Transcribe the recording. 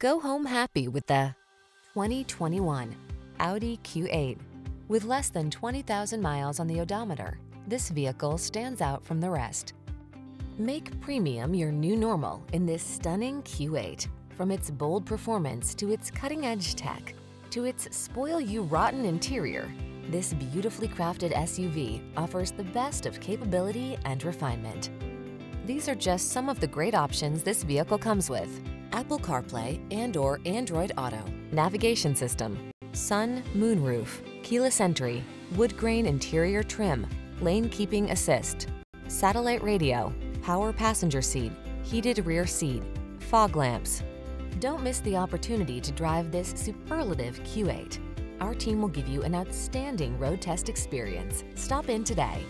Go home happy with the 2021 Audi Q8. With less than 20,000 miles on the odometer, this vehicle stands out from the rest. Make premium your new normal in this stunning Q8. From its bold performance to its cutting-edge tech, to its spoil you rotten interior, this beautifully crafted SUV offers the best of capability and refinement. These are just some of the great options this vehicle comes with. Apple CarPlay and or Android Auto, navigation system, sun, moonroof, keyless entry, wood grain interior trim, lane keeping assist, satellite radio, power passenger seat, heated rear seat, fog lamps. Don't miss the opportunity to drive this superlative Q8. Our team will give you an outstanding road test experience. Stop in today.